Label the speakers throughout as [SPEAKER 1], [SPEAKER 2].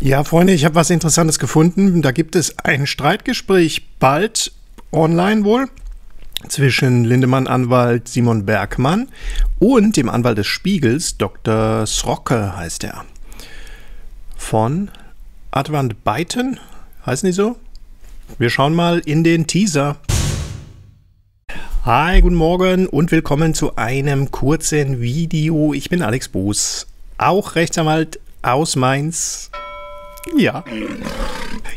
[SPEAKER 1] Ja, Freunde, ich habe was Interessantes gefunden. Da gibt es ein Streitgespräch bald online wohl zwischen Lindemann-Anwalt Simon Bergmann und dem Anwalt des Spiegels, Dr. Srocke heißt er. Von Advant Beiten, heißen die so? Wir schauen mal in den Teaser. Hi, guten Morgen und willkommen zu einem kurzen Video. Ich bin Alex Boos, auch Rechtsanwalt aus Mainz ja.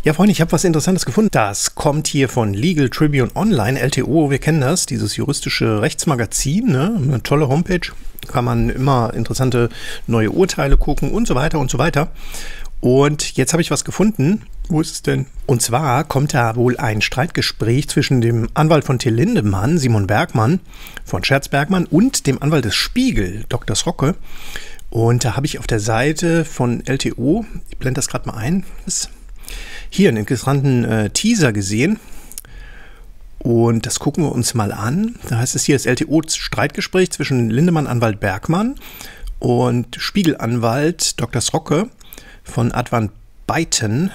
[SPEAKER 1] Ja, Freunde, ich habe was Interessantes gefunden. Das kommt hier von Legal Tribune Online, LTO, wir kennen das, dieses juristische Rechtsmagazin, ne? eine tolle Homepage, kann man immer interessante neue Urteile gucken und so weiter und so weiter. Und jetzt habe ich was gefunden. Wo ist es denn? Und zwar kommt da wohl ein Streitgespräch zwischen dem Anwalt von Till Lindemann, Simon Bergmann, von Scherz Bergmann, und dem Anwalt des Spiegel, Dr. Srocke. Und da habe ich auf der Seite von LTO, ich blende das gerade mal ein, hier einen interessanten äh, Teaser gesehen. Und das gucken wir uns mal an. Da heißt es hier das LTO-Streitgespräch zwischen Lindemann-Anwalt Bergmann und Spiegelanwalt Dr. Srocke von Advan Beiten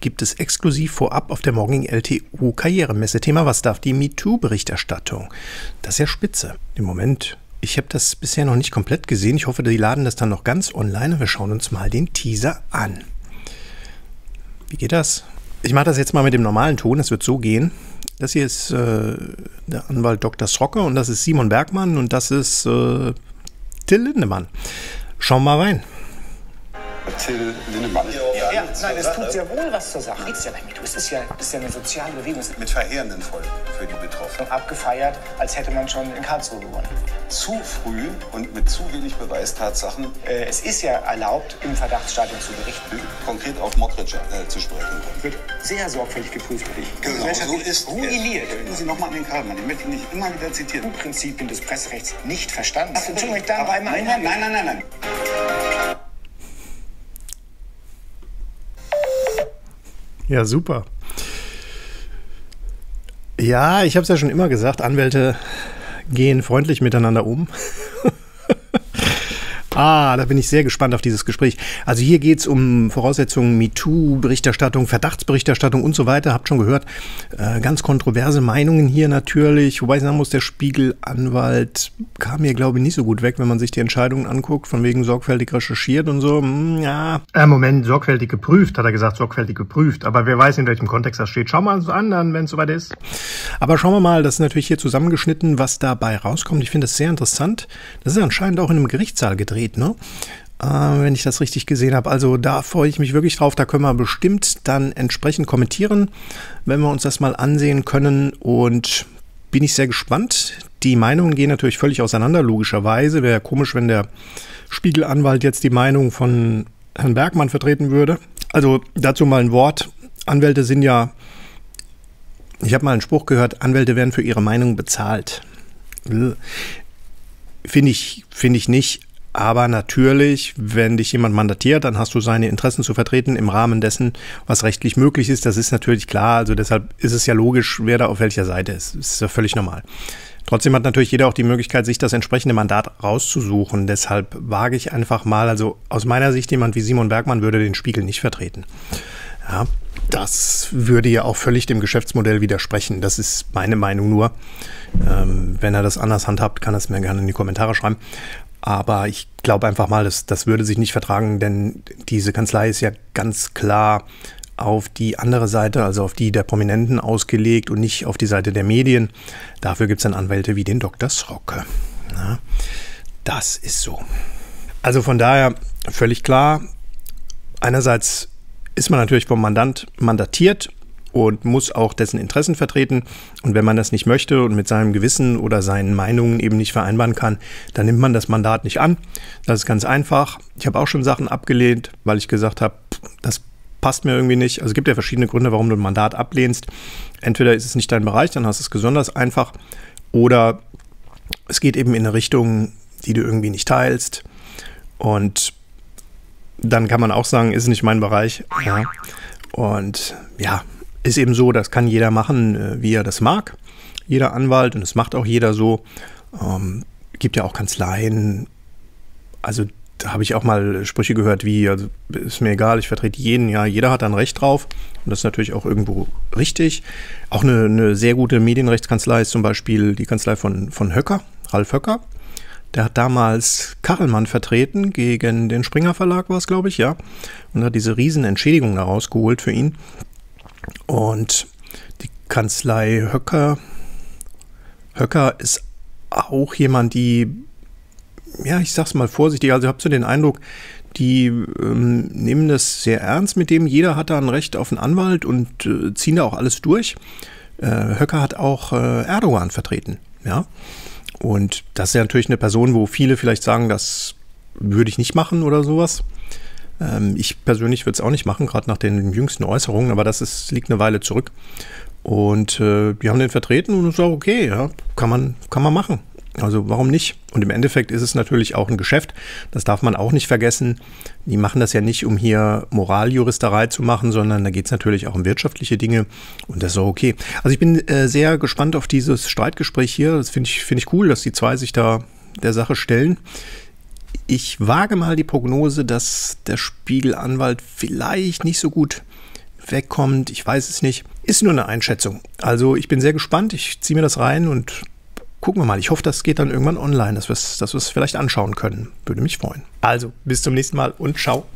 [SPEAKER 1] gibt es exklusiv vorab auf der morgigen LTO Karrieremesse. Thema, was darf die MeToo-Berichterstattung? Das ist ja spitze. Im Moment ich habe das bisher noch nicht komplett gesehen. Ich hoffe, die laden das dann noch ganz online. Wir schauen uns mal den Teaser an. Wie geht das? Ich mache das jetzt mal mit dem normalen Ton. Es wird so gehen. Das hier ist äh, der Anwalt Dr. Srocke und das ist Simon Bergmann und das ist äh, Till Lindemann. Schauen wir mal rein.
[SPEAKER 2] Till Lindemann.
[SPEAKER 3] Ja, ja, nein, es tut sehr wohl was zur Sache. Nichts ja damit. Es ist ja, es ist ja eine soziale Bewegung.
[SPEAKER 2] Mit verheerenden Folgen für die Betroffenen.
[SPEAKER 3] Abgefeiert, als hätte man schon in Karlsruhe gewonnen.
[SPEAKER 2] Zu früh und mit zu wenig Beweistatsachen.
[SPEAKER 3] Äh, es ist ja erlaubt, im Verdachtsstadium zu berichten.
[SPEAKER 2] Konkret auf Mordrecher äh, zu sprechen.
[SPEAKER 3] Wird sehr sorgfältig geprüft, ich.
[SPEAKER 2] Genau, so ist
[SPEAKER 3] ruiniert.
[SPEAKER 2] Denken Sie nochmal an den Karlmann. Ich möchte ihn nicht immer wieder zitieren.
[SPEAKER 3] Prinzipien des Presserechts nicht verstanden.
[SPEAKER 2] Entschuldigung, ich darf einmal. Nein, nein, nein, nein, nein.
[SPEAKER 1] Ja, super. Ja, ich habe es ja schon immer gesagt, Anwälte gehen freundlich miteinander um. Ah, da bin ich sehr gespannt auf dieses Gespräch. Also hier geht es um Voraussetzungen, MeToo-Berichterstattung, Verdachtsberichterstattung und so weiter. Habt schon gehört, äh, ganz kontroverse Meinungen hier natürlich. Wobei ich sagen muss, der Spiegelanwalt kam mir, glaube ich, nicht so gut weg, wenn man sich die Entscheidungen anguckt, von wegen sorgfältig recherchiert und so. Hm, ja. Äh, Moment, sorgfältig geprüft, hat er gesagt, sorgfältig geprüft. Aber wer weiß, in welchem Kontext das steht. Schauen wir uns an, dann, wenn es soweit ist. Aber schauen wir mal, das ist natürlich hier zusammengeschnitten, was dabei rauskommt. Ich finde das sehr interessant. Das ist anscheinend auch in einem Gerichtssaal gedreht dreht, ne? Äh, wenn ich das richtig gesehen habe. Also da freue ich mich wirklich drauf. Da können wir bestimmt dann entsprechend kommentieren, wenn wir uns das mal ansehen können. Und bin ich sehr gespannt. Die Meinungen gehen natürlich völlig auseinander, logischerweise. Wäre ja komisch, wenn der Spiegelanwalt jetzt die Meinung von Herrn Bergmann vertreten würde. Also dazu mal ein Wort. Anwälte sind ja, ich habe mal einen Spruch gehört, Anwälte werden für ihre Meinung bezahlt. Finde ich, finde ich nicht. Aber natürlich, wenn dich jemand mandatiert, dann hast du seine Interessen zu vertreten im Rahmen dessen, was rechtlich möglich ist. Das ist natürlich klar. Also deshalb ist es ja logisch, wer da auf welcher Seite ist. Das ist ja völlig normal. Trotzdem hat natürlich jeder auch die Möglichkeit, sich das entsprechende Mandat rauszusuchen. Deshalb wage ich einfach mal, also aus meiner Sicht, jemand wie Simon Bergmann würde den Spiegel nicht vertreten. Ja, das würde ja auch völlig dem Geschäftsmodell widersprechen. Das ist meine Meinung nur. Ähm, wenn er das anders handhabt, kann er es mir gerne in die Kommentare schreiben. Aber ich glaube einfach mal, das, das würde sich nicht vertragen, denn diese Kanzlei ist ja ganz klar auf die andere Seite, also auf die der Prominenten ausgelegt und nicht auf die Seite der Medien. Dafür gibt es dann Anwälte wie den Dr. Srocke. Na, das ist so. Also von daher völlig klar. Einerseits ist man natürlich vom Mandant mandatiert und muss auch dessen Interessen vertreten. Und wenn man das nicht möchte und mit seinem Gewissen oder seinen Meinungen eben nicht vereinbaren kann, dann nimmt man das Mandat nicht an. Das ist ganz einfach. Ich habe auch schon Sachen abgelehnt, weil ich gesagt habe, das passt mir irgendwie nicht. Also es gibt ja verschiedene Gründe, warum du ein Mandat ablehnst. Entweder ist es nicht dein Bereich, dann hast du es besonders einfach, oder es geht eben in eine Richtung, die du irgendwie nicht teilst. Und dann kann man auch sagen, ist nicht mein Bereich. Ja. Und ja, ist eben so, das kann jeder machen, äh, wie er das mag. Jeder Anwalt und das macht auch jeder so. Ähm, gibt ja auch Kanzleien. Also da habe ich auch mal Sprüche gehört wie, also ist mir egal, ich vertrete jeden, ja, jeder hat dann Recht drauf. Und das ist natürlich auch irgendwo richtig. Auch eine, eine sehr gute Medienrechtskanzlei ist zum Beispiel die Kanzlei von, von Höcker, Ralf Höcker. Der hat damals Kachelmann vertreten gegen den Springer Verlag, war es, glaube ich, ja. Und hat diese riesen Entschädigung daraus geholt für ihn. Und die Kanzlei Höcker, Höcker ist auch jemand, die, ja, ich sag's mal vorsichtig, also ich habe so den Eindruck, die ähm, nehmen das sehr ernst mit dem, jeder hat da ein Recht auf einen Anwalt und äh, ziehen da auch alles durch. Äh, Höcker hat auch äh, Erdogan vertreten, ja. Und das ist ja natürlich eine Person, wo viele vielleicht sagen, das würde ich nicht machen oder sowas. Ähm, ich persönlich würde es auch nicht machen, gerade nach den jüngsten Äußerungen, aber das ist, liegt eine Weile zurück. Und äh, die haben den vertreten und es ist auch okay, ja, kann man, kann man machen. Also warum nicht? Und im Endeffekt ist es natürlich auch ein Geschäft. Das darf man auch nicht vergessen. Die machen das ja nicht, um hier Moraljuristerei zu machen, sondern da geht es natürlich auch um wirtschaftliche Dinge. Und das ist auch okay. Also ich bin äh, sehr gespannt auf dieses Streitgespräch hier. Das finde ich, finde ich cool, dass die zwei sich da der Sache stellen. Ich wage mal die Prognose, dass der Spiegelanwalt vielleicht nicht so gut wegkommt. Ich weiß es nicht. Ist nur eine Einschätzung. Also ich bin sehr gespannt. Ich ziehe mir das rein und gucken wir mal. Ich hoffe, das geht dann irgendwann online, dass wir es dass vielleicht anschauen können. Würde mich freuen. Also, bis zum nächsten Mal und ciao.